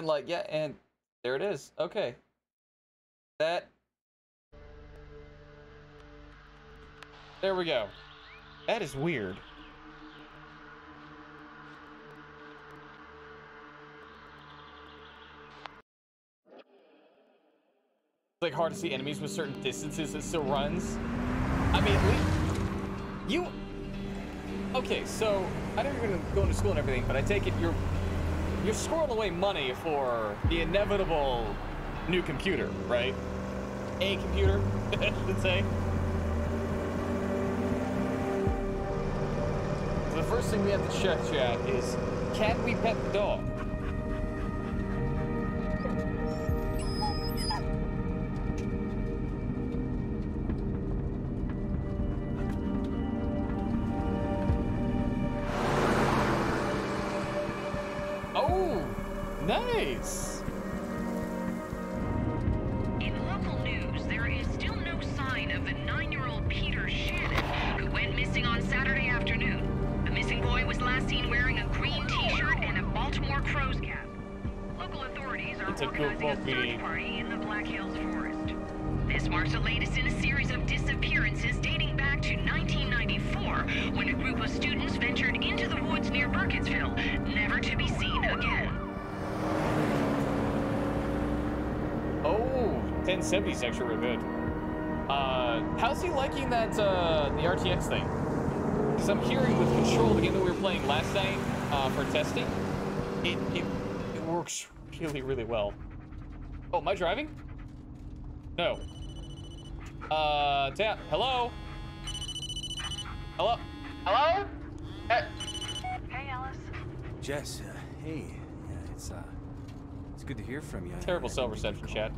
then like yeah, and there it is. Okay. That. There we go. That is weird. It's like hard to see enemies with certain distances. It still runs. I mean, we, you. Okay, so I know you're gonna go into school and everything, but I take it you're you're squirreling away money for the inevitable new computer, right? A computer, should say. So the first thing we have to check, chat, is can we pet the dog? The Black Hills Forest. This marks the latest in a series of disappearances dating back to 1994, when a group of students ventured into the woods near Burkittsville, never to be seen again. Oh, 1070 is actually really good. Uh, how's he liking that, uh, the RTX thing? Because I'm hearing with Control, the game that we were playing last night, uh, for testing, it, it, it works really, really well. Oh, am I driving? No. Uh, tap. Hello? Hello? Hello? Eh, Hey, Alice. Jess, uh, hey. Yeah, it's uh, it's good to hear from you. terrible cell reception, chat.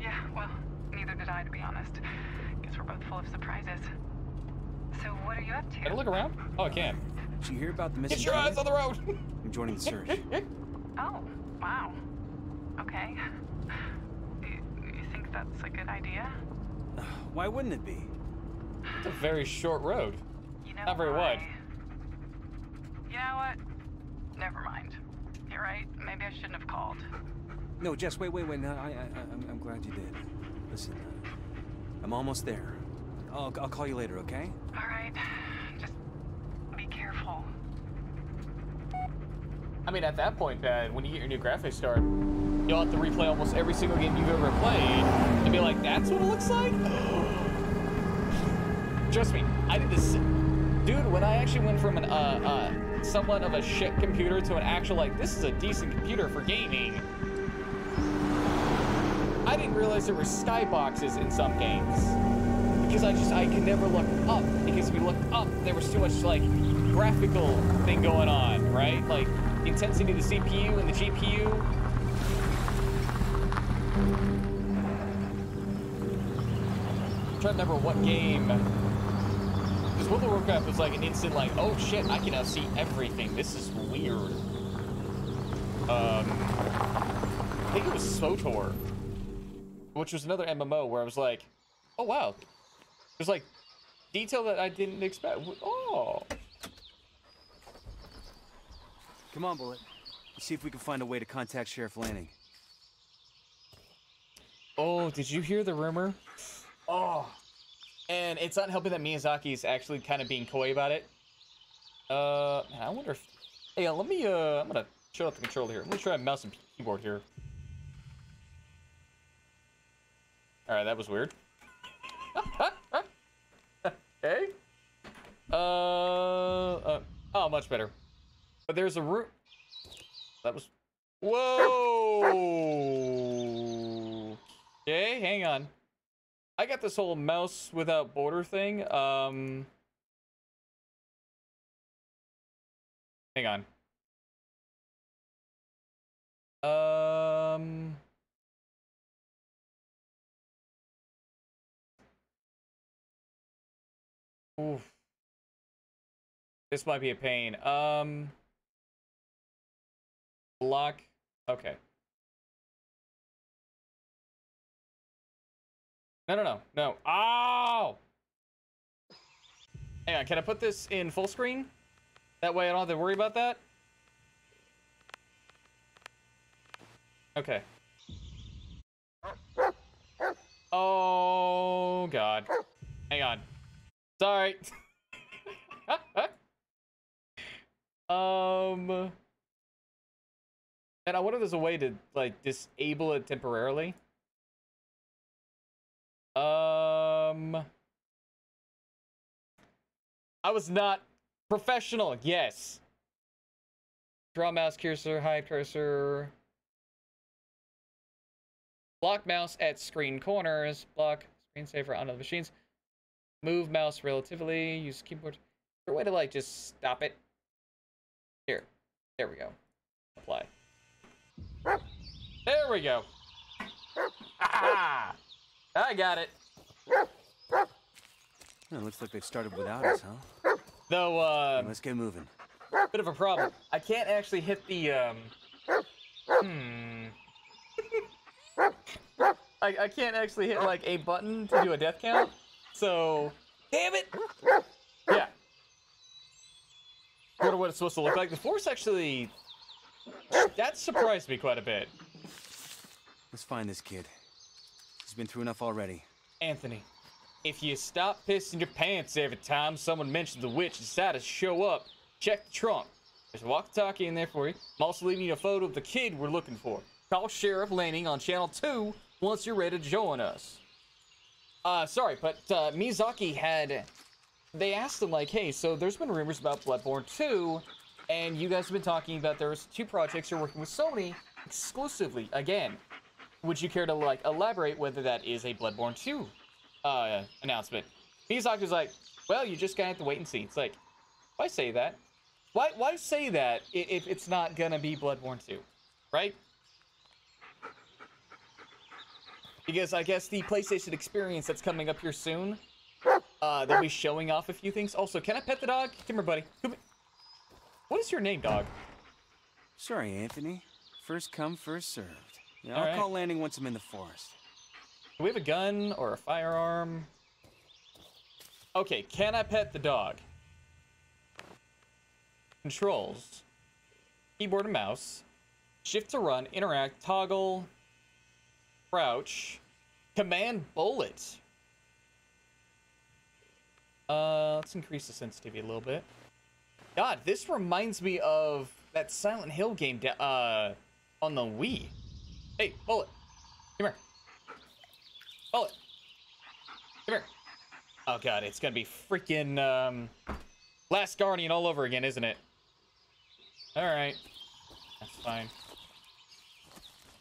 Yeah, well, neither did I, to be honest. Guess we're both full of surprises. So, what are you up to? Can I to? look around? Oh, I can. Did you hear about the missing? Get your eyes on the road! I'm joining the search. Oh, wow. Okay. You, you think that's a good idea? Why wouldn't it be? It's a very short road. You know Not very wide. why- You know what? Never mind. You're right. Maybe I shouldn't have called. No, Jess, wait, wait, wait. No, I, I, I'm, I'm glad you did. Listen, uh, I'm almost there. I'll, I'll call you later, okay? All right. Just be careful. I mean, at that point, uh, when you get your new graphics card, you'll have to replay almost every single game you've ever played and be like, that's what it looks like? Trust me, I did this. Dude, when I actually went from an, uh, uh, somewhat of a shit computer to an actual, like, this is a decent computer for gaming, I didn't realize there were skyboxes in some games. Because I just, I could never look up. Because if you look up, there was too much, like, graphical thing going on, right? Like, the intensity of the CPU and the GPU. I'm trying to remember what game. Because World of Warcraft was like an instant, like, oh shit, I can now see everything. This is weird. Um, I think it was SWTOR, which was another MMO where I was like, oh wow, there's like detail that I didn't expect. Oh, Come on, Bullet. Let's see if we can find a way to contact Sheriff Lanning. Oh, did you hear the rumor? Oh, and it's not helping that Miyazaki is actually kind of being coy about it. Uh, man, I wonder if. Hey, let me. Uh, I'm gonna shut up the controller here. Let me try mouse and keyboard here. All right, that was weird. okay. Uh, uh, oh, much better. But there's a room. That was. Whoa. Okay, hang on. I got this whole mouse without border thing. Um. Hang on. Um. Oof. This might be a pain. Um. Block. Okay. No, no, no, no. Oh! Hang on, can I put this in full screen? That way I don't have to worry about that? Okay. Oh god. Hang on. Sorry. um and I wonder if there's a way to like disable it temporarily. Um I was not professional, yes. Draw mouse cursor, hide cursor. Block mouse at screen corners. Block screensaver on other machines. Move mouse relatively. Use keyboard. Is there a way to like just stop it? Here. There we go. Apply. There we go. Ah! I got it. It looks like they've started without us, huh? Though, uh, Let's get moving. bit of a problem. I can't actually hit the, um... Hmm... I, I can't actually hit, like, a button to do a death count. So... Damn it! Yeah. I wonder what it's supposed to look like. The force actually... That surprised me quite a bit. Let's find this kid. He's been through enough already. Anthony, if you stop pissing your pants every time someone mentions the witch and decide to show up, check the trunk. There's a walkie-talkie in there for you. I'm also leaving you a photo of the kid we're looking for. Call Sheriff Lanning on Channel 2 once you're ready to join us. Uh, sorry, but uh, Miyazaki had... They asked him, like, hey, so there's been rumors about Bloodborne 2, and you guys have been talking about there's two projects you're working with Sony exclusively. Again, would you care to, like, elaborate whether that is a Bloodborne 2 uh, announcement? Miyazaki was like, well, you just gotta have to wait and see. It's like, why say that? Why, why say that if it's not gonna be Bloodborne 2, right? Because I guess the PlayStation experience that's coming up here soon, uh, they'll be showing off a few things. Also, can I pet the dog? Come here, buddy. Come here. What is your name, dog? Sorry, Anthony. First come, first served. Yeah, I'll right. call Lanning once I'm in the forest. Do we have a gun or a firearm? Okay, can I pet the dog? Controls. Keyboard and mouse. Shift to run, interact, toggle, crouch, command bullet. Uh, let's increase the sensitivity a little bit. God, this reminds me of that Silent Hill game uh, on the Wii. Hey, bullet, come here. Bullet, come here. Oh god, it's gonna be freaking um, Last Guardian all over again, isn't it? All right, that's fine.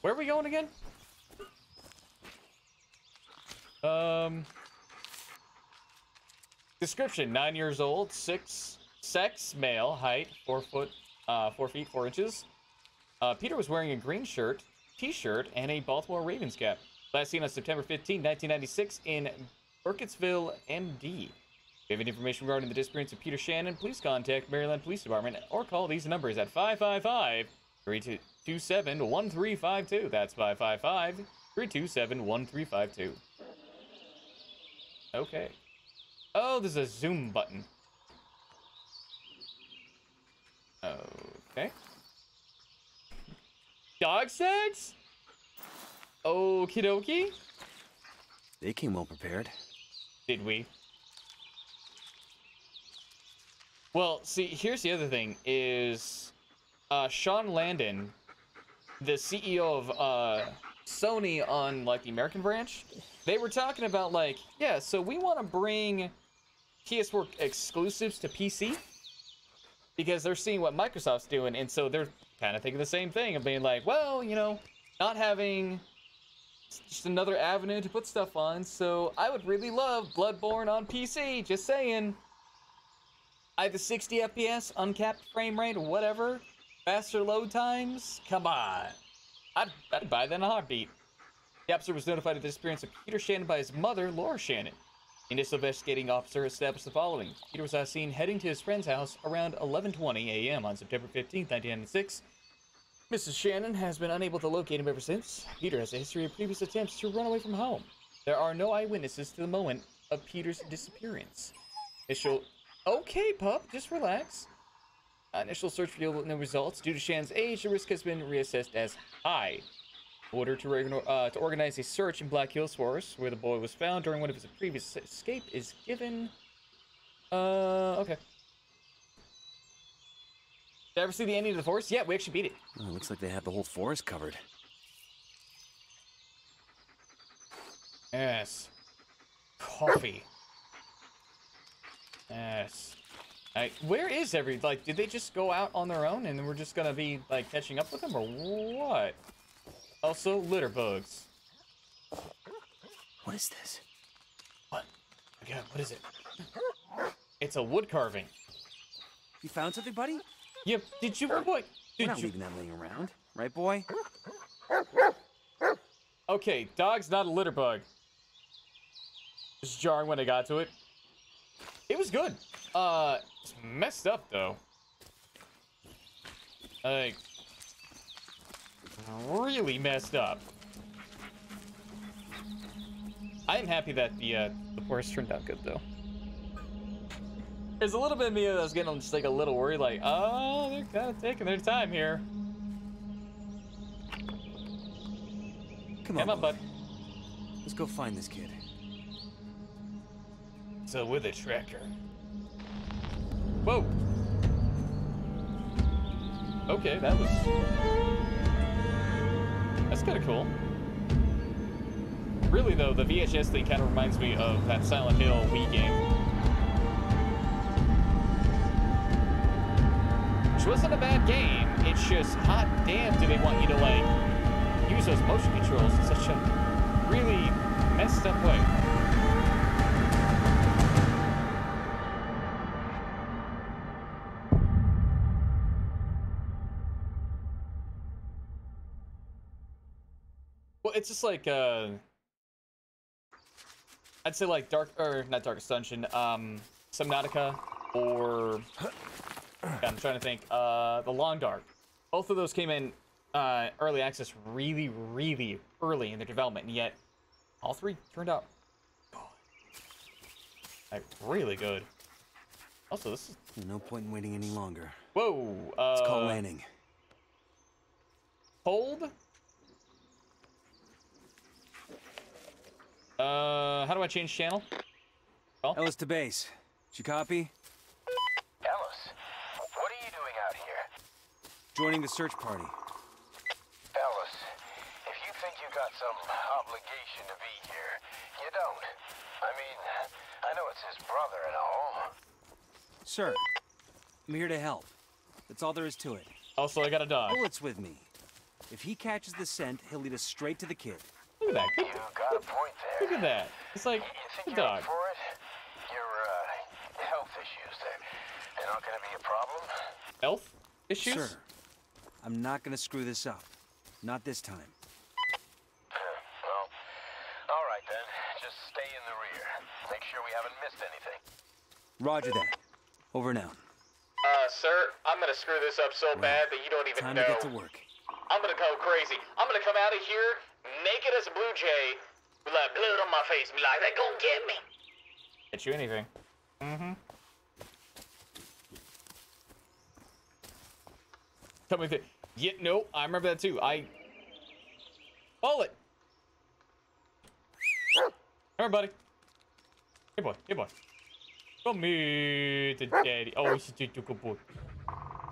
Where are we going again? Um. Description: Nine years old, six, sex, male, height, four foot, uh, four feet, four inches. Uh, Peter was wearing a green shirt, t-shirt, and a Baltimore Ravens cap. Last seen on September 15, 1996 in Burkittsville, MD. If you have any information regarding the disappearance of Peter Shannon, please contact Maryland Police Department or call these numbers at 555 327 1352. That's 555 327 1352. Okay. Oh, there's a zoom button. Okay. Dog sex? Okie dokie. They came well prepared. Did we? Well, see, here's the other thing: is uh, Shawn Layden, the CEO of uh, Sony on like the American branch, they were talking about like, yeah, so we want to bring PS4 exclusives to PC because they're seeing what Microsoft's doing, and so they're kind of thinking the same thing of being like, well, you know, not having just another avenue to put stuff on. So I would really love Bloodborne on PC. Just saying. Either 60 FPS, uncapped frame rate, whatever. Faster load times. Come on. I'd, I'd buy that in a heartbeat. The officer was notified of the disappearance of Peter Shannon by his mother, Laura Shannon. Initial investigating officer established the following. Peter was last seen heading to his friend's house around 11.20 a.m. on September 15, 1996. Mrs. Shannon has been unable to locate him ever since. Peter has a history of previous attempts to run away from home. There are no eyewitnesses to the moment of Peter's disappearance. Initial. Okay, pup, just relax. Initial search revealed no results. Due to Shannon's age, the risk has been reassessed as high. Order to, uh, to organize a search in Black Hills Forest, where the boy was found during one of his previous escape, is given. Uh, okay. Did I ever see the ending of the forest? Yeah, we actually beat it. Oh, it looks like they have the whole forest covered. Yes. Coffee. Yes. Where is every like? Did they just go out on their own, and we're just gonna be like catching up with them, or what? Also, litter bugs. What is this? What? Again, what is it? It's a wood carving. You found something, buddy? Yep. Did you? We're Did not you? leaving that laying around, right, boy? Okay, dog's not a litter bug. It's jarring when I got to it. It was good. Uh, it's messed up though. Like, really messed up. I am happy that the uh, the forest turned out good though. There's a little bit of me that was getting just like a little worried, like, oh, they're kind of taking their time here. Come on, Come on, bud. Let's go find this kid. So with a tracker. Whoa. Okay, that was. That's kind of cool. Really though, the VHS thing kind of reminds me of that Silent Hill Wii game. Wasn't a bad game. It's just hot damn do they want you to like use those motion controls in such a really messed up way. Well, it's just like uh I'd say like Dark or not Darkest Dungeon, um Subnautica or I'm trying to think, uh The Long Dark. Both of those came in uh early access really, really early in their development, and yet all three turned out. Like really good. Also, this is No point in waiting any longer. whoa. Uh, Let's call Lanning. Hold. Uh, how do I change channel? Ellis to base. Did you copy? Ellis, what are you doing out here? Joining the search party. Ellis, if you think you got some obligation to be here, you don't. I mean, I know it's his brother and all. Sir, I'm here to help. That's all there is to it. Also, I got a dog. Bullet's with me. If he catches the scent, he'll lead us straight to the kid. Look at that. You got a point Look at that. It's like You a think you're dog. for it? Your uh, health issues, they're, they're not gonna be a problem? Health issues? Sir, I'm not gonna screw this up. Not this time. Well, all right then. Just stay in the rear. Make sure we haven't missed anything. Roger that. Over now. Uh, sir, I'm gonna screw this up so bad that you don't even Time to get to work. I'm gonna go crazy. I'm gonna come out of here naked as a blue jay, with like blood on my face, be like, "They gonna get me." Get you anything? Mm-hmm. Tell me if it. Yeah, no, I remember that too. I. Bullet. Come here, buddy. Hey, boy. Hey, boy. Come here, the daddy. Oh, he's a good boy.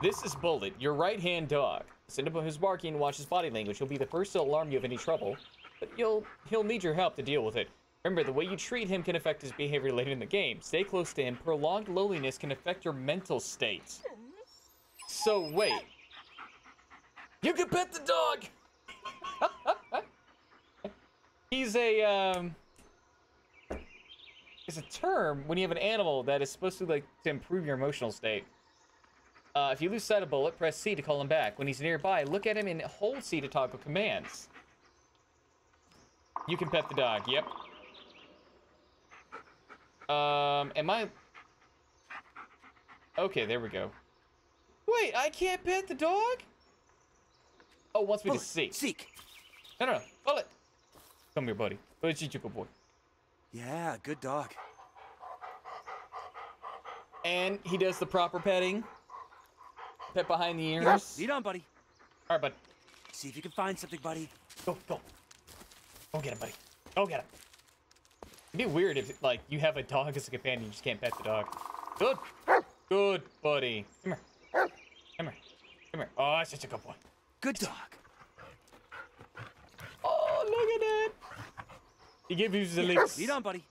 This is Bullet, your right-hand dog. Send him his barking and watch his body language. He'll be the first to alarm you of any trouble, but you'll he'll need your help to deal with it. Remember, the way you treat him can affect his behavior later in the game. Stay close to him. Prolonged loneliness can affect your mental state. So wait, you can pet the dog. He's a um. It's a term when you have an animal that is supposed to like to improve your emotional state. Uh, if you lose sight of Bullet, press C to call him back. When he's nearby, look at him and hold C to toggle commands. You can pet the dog. Yep. Um, am I? Okay, there we go. Wait, I can't pet the dog? Oh, wants me Bullet, to seek. Seek. No, no, no. Bullet. Come here, buddy. Buddy, Chichuko boy. Yeah, good dog. And he does the proper petting. Pet behind the ears. lead on, buddy. All right, bud. See if you can find something, buddy. Go, go. Go get him, buddy. Go get him. It'd be weird if, like, you have a dog as a companion, and you just can't pet the dog. Good. Good, buddy. Come here. Come here. Come here. Oh, that's such a good boy. Good dog. Oh, look at that. He gave you the licks. Lead on, buddy.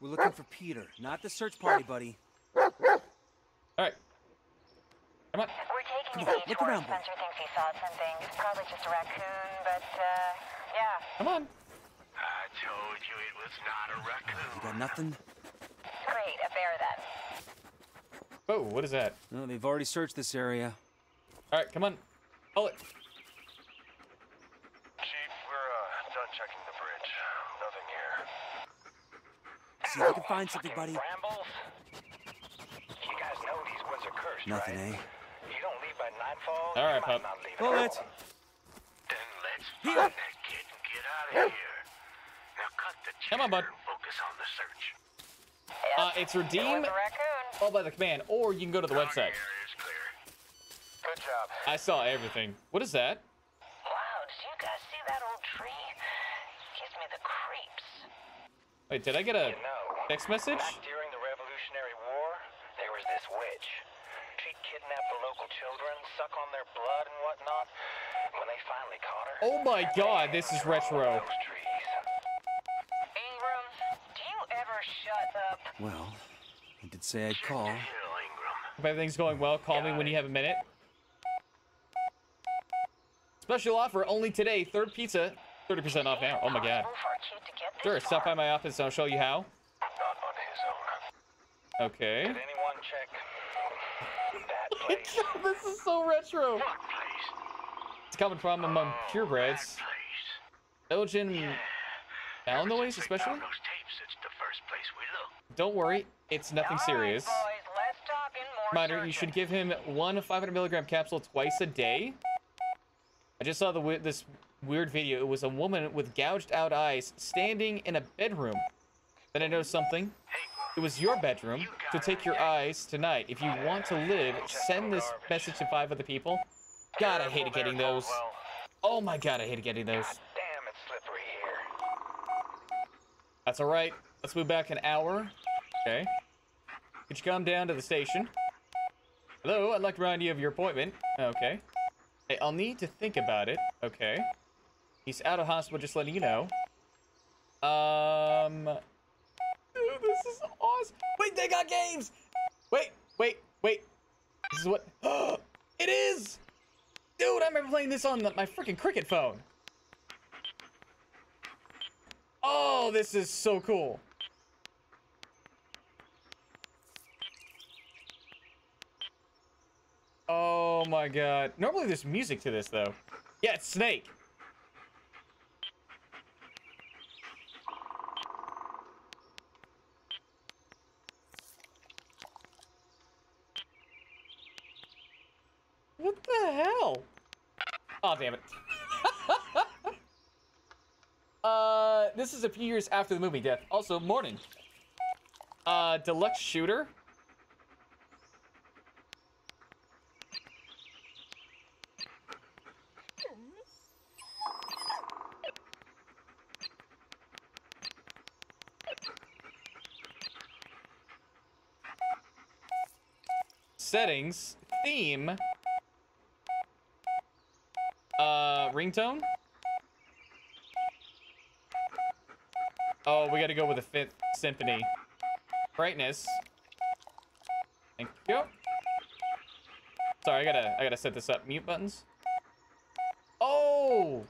We're looking for Peter, not the search party, buddy. All right. Come on. We're taking Come a on, look around, Spencer thinks he saw something. Probably just a raccoon, but, uh, yeah. Come on. I told you it was not a raccoon. You got nothing? Great, a bear then. Oh, what is that? No, they've already searched this area. All right, come on. Pull it. Chief, we're uh, done checking the bridge. Nothing here. See if you can find something, buddy. Brambles? You guys know these woods are cursed, Nothing, right? eh? You don't leave by nightfall, All right, you might pup. not leave at Bullet. Then let's Here. find that kid and get out of here. Now cut the Come on, bud. focus on the search. Uh, it's redeem It was a raccoon. all by the command, or you can go to the website. Area is clear. Good job. I saw everything. What is that? Wow, did you guys see that old tree? Gives me the creeps. Wait, did I get a You know, text message? back during the Revolutionary War, there was this witch. She'd kidnap the local children, suck on their blood and whatnot. When they finally caught her, Oh my god, this is retro. Ingram, do you ever shut up? Well, I did say I'd call. Ingram. If everything's going well, call me when you have a minute. Special offer only today. Third pizza, 30% off now. Oh my god. Impossible for a kid to get this Sure, stop by my office and I'll show you how. Not on his own. Okay. Did anyone check that place? this is so retro. What place? It's coming from among oh, purebreds. Belgian Since we especially. tapes, it's the first place we looked. Don't worry, it's nothing right, serious. boys, less talking, more Reminder, you should give him one 500 milligram capsule twice a day. I just saw the this weird video. It was a woman with gouged out eyes standing in a bedroom. Then I noticed something. It was your bedroom. So take your eyes tonight. If you want to live, send this message to five other people. God, I hated getting those. Oh my god, I hated getting those. damn, it's slippery here. That's all right. Let's move back an hour. Okay. Could you come down to the station? Hello, I'd like to remind you of your appointment. Okay. I'll need to think about it. Okay. He's out of hospital, just letting you know. Um. Dude, this is awesome. Wait, they got games! Wait, wait, wait. This is what. it is! Dude, I remember playing this on the, my freaking cricket phone. Oh, this is so cool. Oh my god. Normally there's music to this though. Yeah, it's Snake. What the hell? Oh, damn it. uh, this is a few years after the movie Death. Also, morning. Uh, deluxe shooter. Theme, uh, ringtone. Oh, we gotta go with the fifth symphony. Brightness. Thank you. Sorry, I gotta, I gotta set this up. Mute buttons. Oh!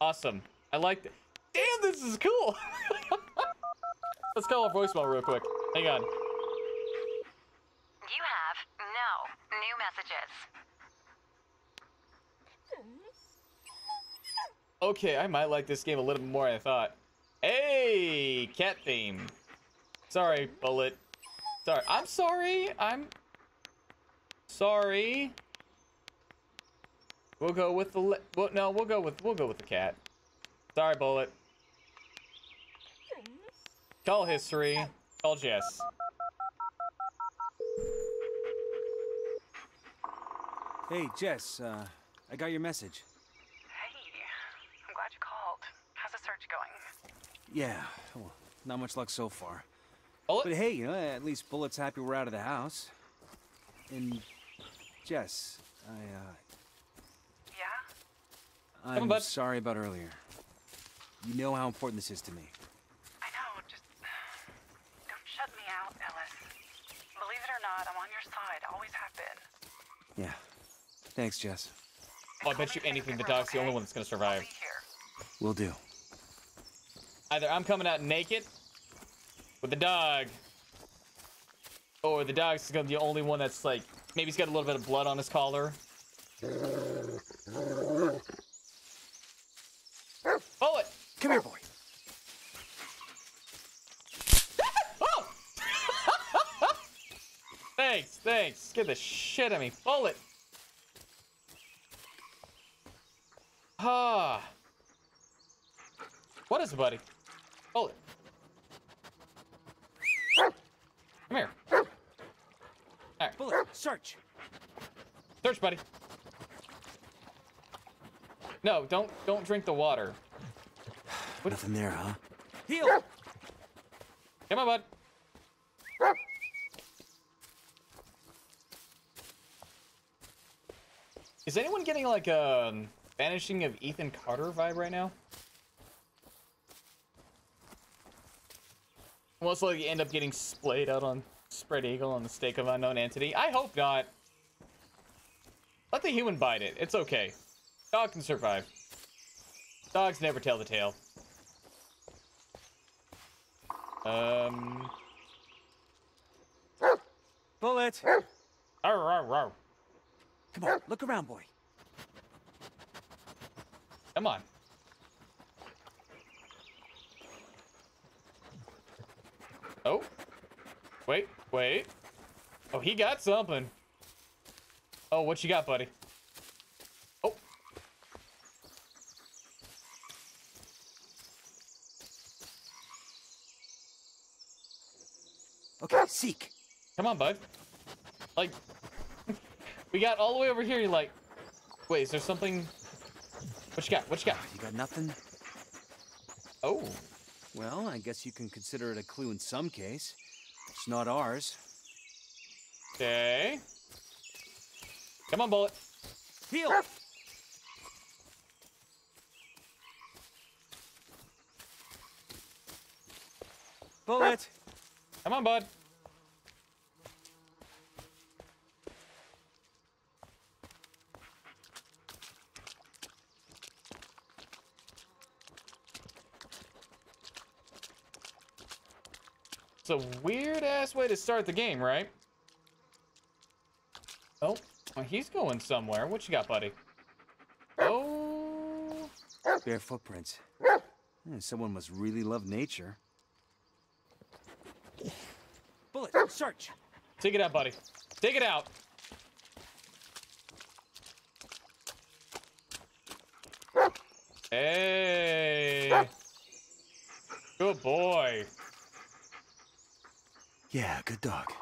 Awesome. I like it. Damn, this is cool! Let's call a voicemail real quick. Hang on. You have no new messages. Okay, I might like this game a little bit more than I thought. Hey, cat theme. Sorry, Bullet. Sorry. I'm sorry. I'm sorry. We'll go with the well, no, we'll go with we'll go with the cat. Sorry, Bullet. Call history. Call Jess. Hey, Jess, uh, I got your message. Hey, Yeah, well, not much luck so far. Bullet? But hey, you know, at least Bullet's happy we're out of the house. And Jess, I, uh, Yeah? I'm on, sorry about earlier. You know how important this is to me. I know, just don't shut me out, Ellis. Believe it or not, I'm on your side. Always have been. Yeah. Thanks, Jess. Oh, I bet you anything the dog's the only one that's gonna survive. We'll do. Either I'm coming out naked with the dog, or the dog's gonna be the only one that's like maybe he's got a little bit of blood on his collar. Bullet! Come here, boy. Oh! thanks, thanks. Get the shit out of me. Bullet! Ah. What is it, buddy? Bullet. Come here. Alright, Bullet, search. search, buddy. No, don't don't drink the water. Nothing there, huh? Heel! Come on, bud. Is anyone getting like a um, vanishing of Ethan Carter vibe right now? Most likely end up getting splayed out on Spread Eagle on the stake of unknown entity. I hope not. Let the human bite it. It's okay. Dog can survive. Dogs never tell the tale. Um. Bullet! Arr, arr, arr. Come on, look around, boy. Come on. Oh. Wait, wait. Oh, he got something. Oh, what you got, buddy? Oh. Okay, seek. Come on, bud. Like, we got all the way over here. You're like, wait, is there something? What you got? What you got? You got nothing? Oh. Well, I guess you can consider it a clue in some case. It's not ours. Okay. Come on, bullet. Heel! Bullet! Come on, bud. A weird ass way to start the game, right? Oh, well, he's going somewhere. What you got, buddy? Oh, Bare footprints. Hmm, someone must really love nature. Bullet, search! take it out, buddy. Take it out. Hey. Good boy. Yeah, good dog.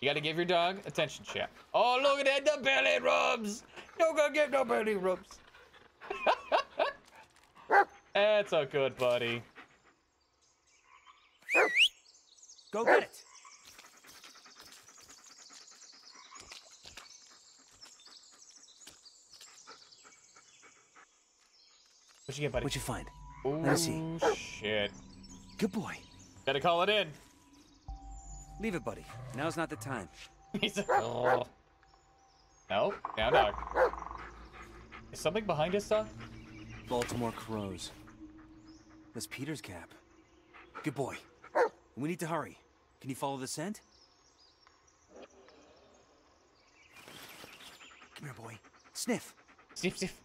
You gotta give your dog attention, chap. Oh, look at that, the belly rubs. You gonna give no belly rubs. That's a good buddy. Go get it! What'd you get, buddy? What'd you find? Ooh, Let us see. shit. Good boy. Gotta call it in. Leave it, buddy. Now's not the time. He's a. Oh. No, down dog. Is something behind us, though? Baltimore crows. That's Peter's cap. Good boy. We need to hurry. Can you follow the scent? Come here, boy. Sniff. Sniff, sniff.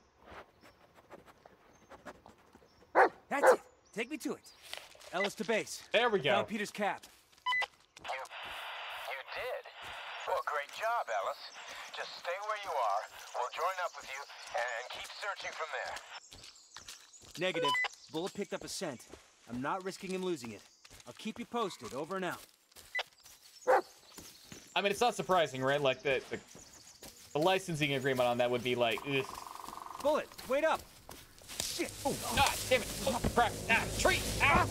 That's it. Take me to it. Ellis to base. There we go. Found Peter's cap. You. you did? Well, great job, Ellis. Just stay where you are. We'll join up with you and keep searching from there. Negative. Bullet picked up a scent. I'm not risking him losing it. I'll keep you posted. Over and out. I mean, it's not surprising, right? Like, the, the, the licensing agreement on that would be like, ugh. Bullet, wait up. shit! Oh, God, damn it. Oh, crap. Ah, tree. Ah.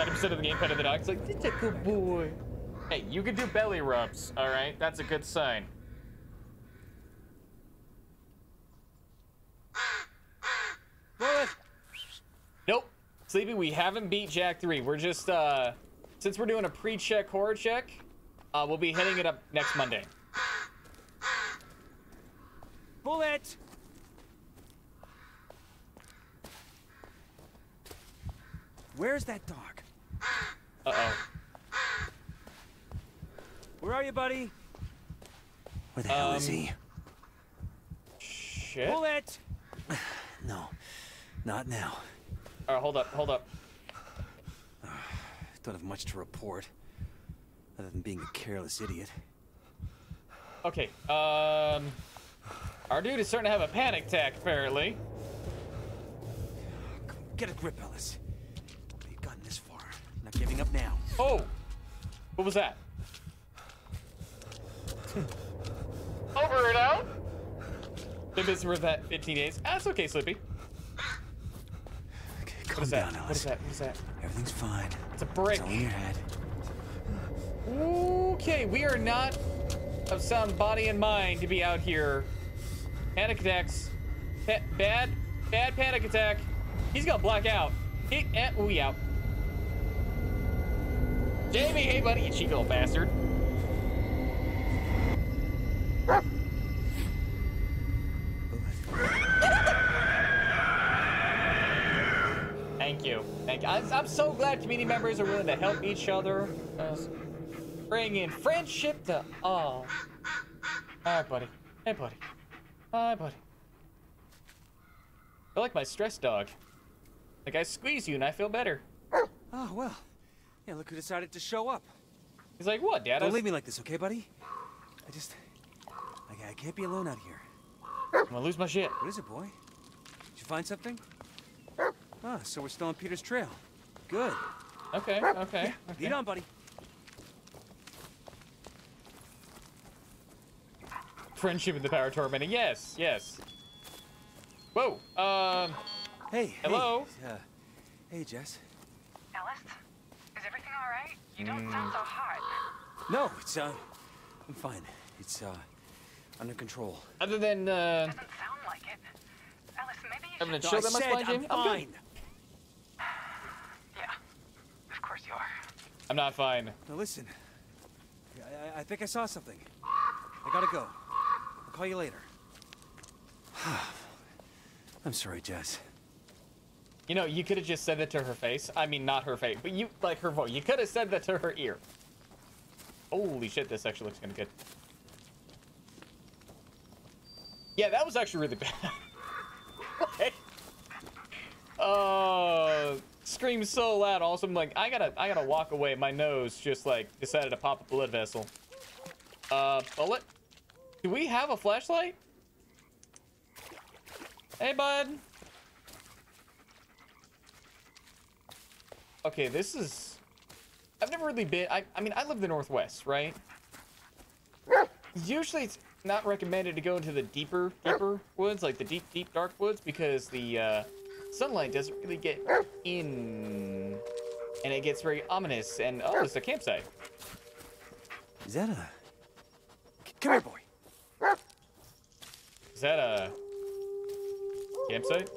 Episode of the game pet of the dog's like, it's a good boy. Hey, you can do belly rubs, all right? That's a good sign. Nope. Sleepy, we haven't beat Jack 3. We're just, uh, since we're doing a pre-check horror check, uh, we'll be hitting it up next Monday. Bullet! Where's that dog? Uh-oh. Where are you, buddy? Where the hell is Um, he? Shit. Bullet! No, not now. All right, hold up, hold up. Don't have much to report, other than being a careless idiot. Okay, um... Our dude is starting to have a panic attack, apparently. Get a grip, Ellis. Oh! What was that? Over and out? Been busy for that 15 days. That's okay, Slippy. Okay, What calm is down, that? Ellis. What is that? What is that? Everything's fine. It's a brick. It's all in your head. Okay, we are not of sound body and mind to be out here. Panic attacks. Pa- bad, bad panic attack. He's gonna black out. He, eh, we out. Jamie, hey buddy, you cheeky little bastard. Thank you. Thank you. I'm, I'm so glad community members are willing to help each other. Uh, bring in friendship to all. Alright, buddy. Hey, buddy. Hi, buddy. I like my stress dog. Like I squeeze you and I feel better. Oh, well. Yeah, look who decided to show up. He's like, what, Dad? Don't leave me like this, okay, buddy? I just... I, I can't be alone out here. I'm gonna lose my shit. What is it, boy? Did you find something? Ah, so we're still on Peter's trail. Good. Okay, okay. Lead okay. on, buddy. Friendship in the power tormenting. Yes, yes. Whoa. Um. Hey. Hello? Hey, uh, hey, Jess. Ellis, is everything all right? You don't sound so hot. No, it's, uh... I'm fine. It's, uh... Under control. Other than uh, Doesn't sound like it. Ellis, maybe you having a should... chill I that much said fine, Jamie? I'm I'm good. fine. Yeah, of course you are. I'm not fine. Now listen. I, I, I think I saw something. I gotta go. I'll call you later. I'm sorry, Jess. You know, you could have just said that to her face. I mean, not her face, but you like her voice. You could have said that to her ear. Holy shit, this actually looks kind of good. Yeah, that was actually really bad. like, uh, screamed so loud. Also, I'm like, I gotta, I gotta walk away. My nose just like decided to pop a blood vessel. Uh, bullet. Do we have a flashlight? Hey, bud. Okay, this is. I've never really been. I, I mean, I live in the Northwest, right? Usually, it's not recommended to go into the deeper, deeper woods, like the deep, deep, dark woods, because the uh, sunlight doesn't really get in, and it gets very ominous. And oh, it's a campsite. Is that a... Come here, boy. Is that a campsite?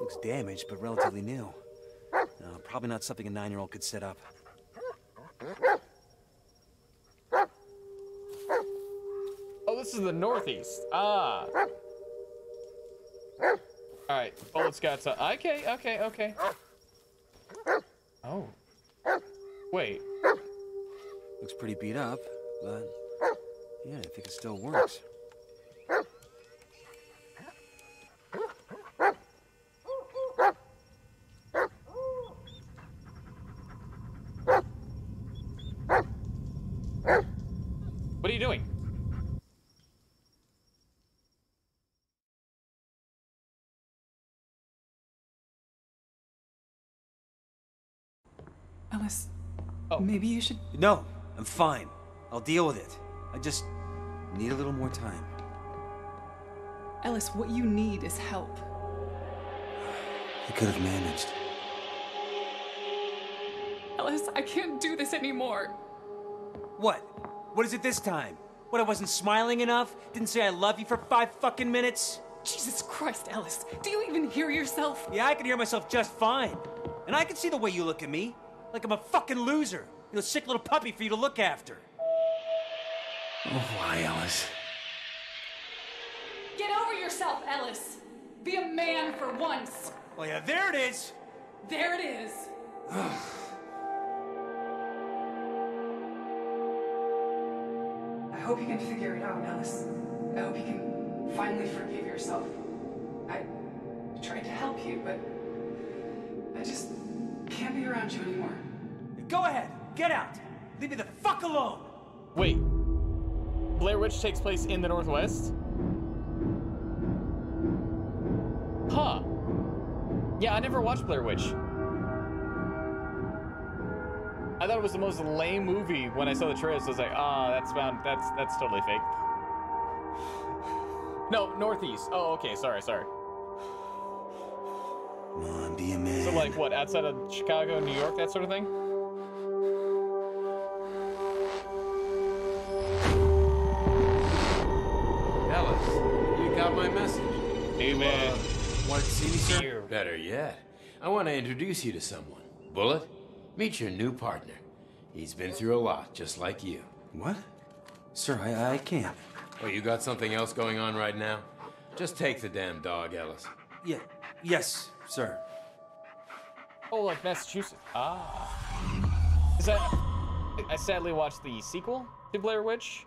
Looks damaged, but relatively new. Probably not something a nine-year-old could set up. Oh, this is the northeast. Ah. All right. Oh, it's got some. Okay, okay, okay. Oh. Wait. Looks pretty beat up, but... Yeah, I think it still works. What are you doing? Ellis, Oh. maybe you should. No, I'm fine. I'll deal with it. I just need a little more time. Ellis, what you need is help. I could have managed. Ellis, I can't do this anymore. What? What is it this time? What, I wasn't smiling enough? Didn't say I love you for five fucking minutes? Jesus Christ, Ellis, do you even hear yourself? Yeah, I can hear myself just fine. And I can see the way you look at me. Like I'm a fucking loser. You know, sick little puppy for you to look after. Oh, why, Ellis? Get over yourself, Ellis. Be a man for once. Oh, yeah, there it is. There it is. I hope you can figure it out, Ellis. I hope you can finally forgive yourself. I tried to help you, but I just can't be around you anymore. Go ahead, get out. Leave me the fuck alone. Wait. Blair Witch takes place in the Northwest? Huh. Yeah, I never watched Blair Witch. I thought it was the most lame movie when I saw the trailer. So I was like, ah, that's found that's that's totally fake. No, Northeast. Oh, okay, sorry, sorry. Come on, be a man. So like what, outside of Chicago, New York, that sort of thing? Hey man. Wanted to see me, sir? Here. Better yet, I want to introduce you to someone. Bullet, meet your new partner. He's been through a lot, just like you. What? Sir, I, I can't. Oh, you got something else going on right now? Just take the damn dog, Ellis. Yeah, yes, sir. Oh, like Massachusetts. Ah. Is that? I sadly watched the sequel to Blair Witch,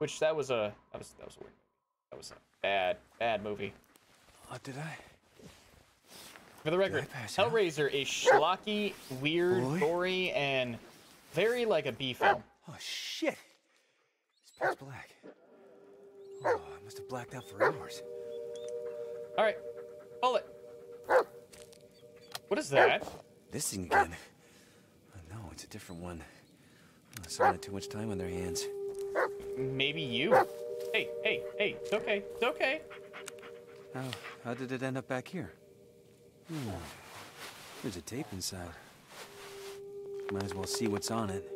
which that was a that was that was a weird movie. That was a bad bad movie. What did I? For the record? Hellraiser is schlocky, weird, Boy. gory, and very like a B film. Oh, shit. It's pitch black. Oh, I must have blacked out for hours. All right, bullet. What is that? This thing again. Oh, no, it's a different one. Oh, someone had too much time on their hands. Maybe you. Hey, hey, hey! It's okay. It's okay. How, how did it end up back here? Hmm. There's a tape inside. Might as well see what's on it.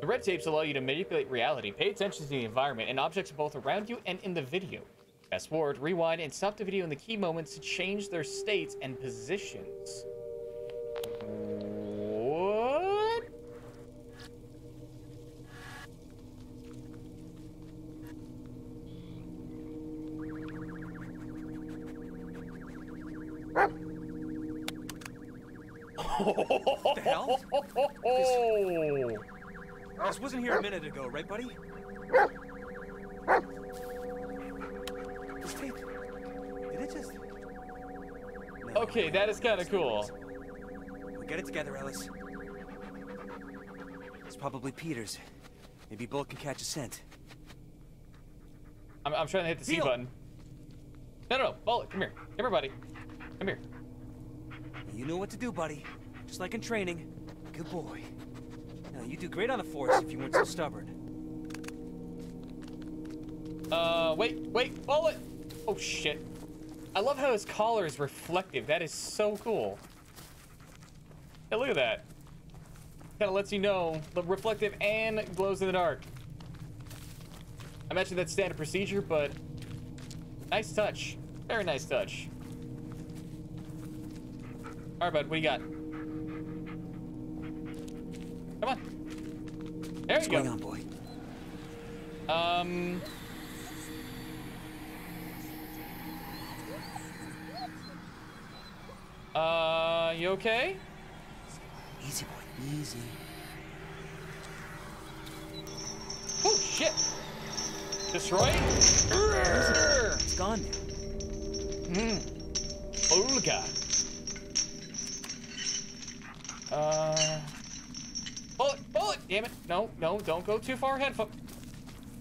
The red tapes allow you to manipulate reality, pay attention to the environment and objects both around you and in the video. Fast forward, rewind, and stop the video in the key moments to change their states and positions. What the hell? Oh! This wasn't here a minute ago, right, buddy? This tape. Did it just. No, Okay, that is kind of cool. We'll get it together, Ellis. It's probably Peter's. Maybe Bullet can catch a scent. I'm, I'm trying to hit the C button. No, no, no. Bullet, come here. Come here, buddy. Come here. You know what to do, buddy. Just like in training. Good boy. Now, you'd do great on the force if you weren't so stubborn. Uh, wait, wait, bullet! Oh, shit. I love how his collar is reflective. That is so cool. Hey, look at that. Kind of lets you know the reflective and glows in the dark. I mentioned that's standard procedure, but nice touch. Very nice touch. All right, bud, what do you got? Come on. There What's going go. on, boy? Um. Uh, you okay? Easy, boy. Easy. Oh shit! Destroy? It's gone now. Oh god. Uh. Damn it! No, no, don't go too far ahead.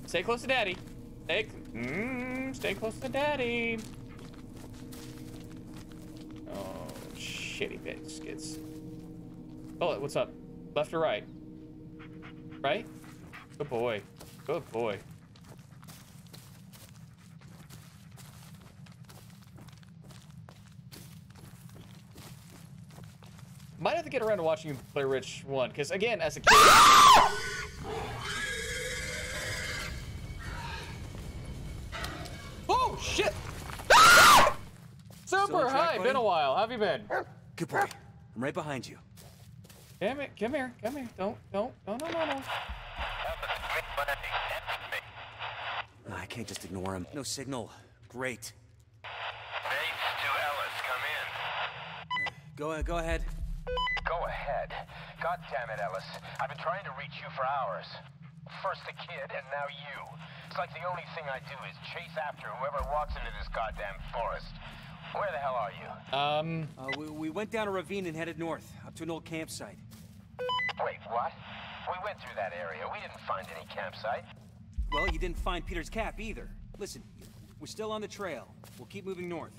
Stay close to daddy. Stay. Mm, stay close to daddy. Oh, shitty biscuits. Bullet, what's up? Left or right? Right? Good boy. Good boy. To get around to watching Blair Witch 1, because again, as a kid... oh, shit! Super, on track, hi, buddy? been a while. How have you been? Good boy. I'm right behind you. Come here, come here, come here. Don't, don't, no, no, no, no. No, I can't just ignore him. No signal. Great. Base to Ellis, come in. Go, go ahead. Go ahead. God damn it, Ellis. I've been trying to reach you for hours. First the kid, and now you. It's like the only thing I do is chase after whoever walks into this goddamn forest. Where the hell are you? Um, Uh, we, we went down a ravine and headed north, up to an old campsite. Wait, what? We went through that area. We didn't find any campsite. Well, you didn't find Peter's cap either. Listen, we're still on the trail. We'll keep moving north.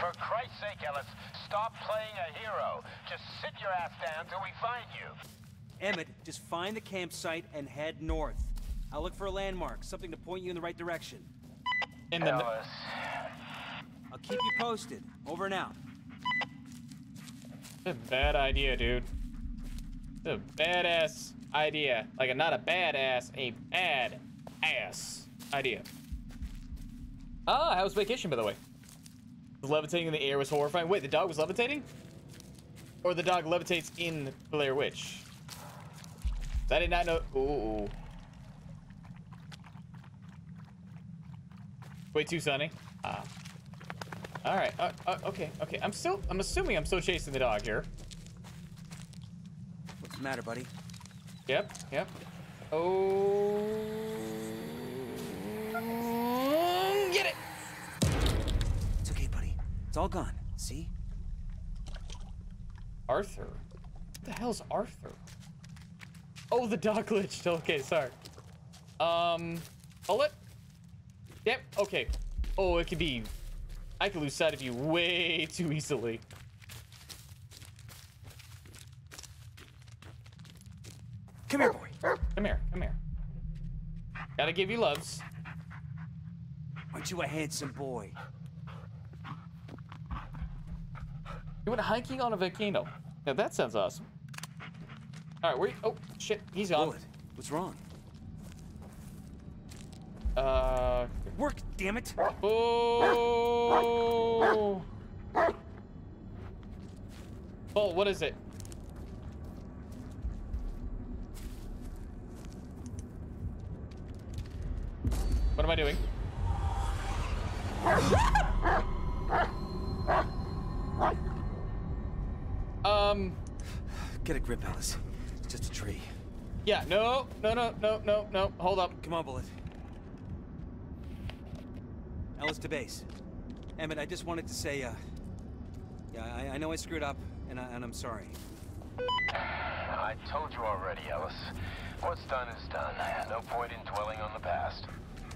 For Christ's sake, Ellis, stop playing a hero. Just sit your ass down till we find you. Emmett, just find the campsite and head north. I'll look for a landmark, something to point you in the right direction. in the... Ellis. I'll keep you posted. Over and out. A bad idea, dude. It's a badass idea. Like, a, not a badass, a bad ass idea. Ah, how was vacation, by the way? Levitating in the air was horrifying. Wait, the dog was levitating? Or the dog levitates in the Blair Witch? I did not know. Ooh. Way too sunny. Ah. All right. Uh, uh, okay. Okay. I'm still. I'm assuming I'm still chasing the dog here. What's the matter, buddy? Yep, yep. Oh. It's all gone. See? Arthur? What the hell's Arthur? Oh, the dog glitched. Okay, sorry. Um, bullet? Yep, okay. Oh, it could be. I could lose sight of you way too easily. Come here, boy. Come here, come here. Gotta give you loves. Aren't you a handsome boy? You went hiking on a volcano. Now that sounds awesome. All right, where? You, oh shit, he's gone. Bullet. What's wrong? Uh. Work, damn it. Oh. Oh, what is it? What am I doing? Get a grip, Ellis. It's just a tree. yeah, no, no, no, no, no, no, hold up. Come on, Bullet. Ellis to base. Emmett, I just wanted to say, uh... Yeah, I, I know I screwed up, and, I, and I'm sorry. I told you already, Ellis. What's done is done. No point in dwelling on the past.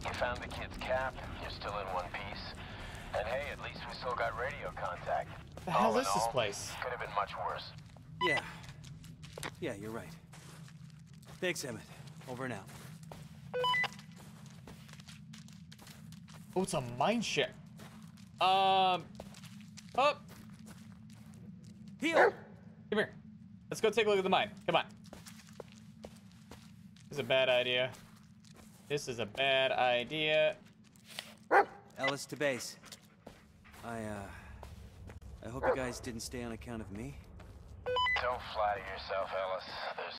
You found the kid's cap. You're still in one piece. And hey, at least we still got radio contact. The hell All in is this all, place? Could have been much worse. Yeah. Yeah, you're right. Thanks, Emmett. Over out. Oh, it's a mine ship. Um, up. Here. Come here. Let's go take a look at the mine. Come on. This is a bad idea. This is a bad idea. Ellis to base. I, uh... I hope you guys didn't stay on account of me. Don't flatter yourself, Ellis. There's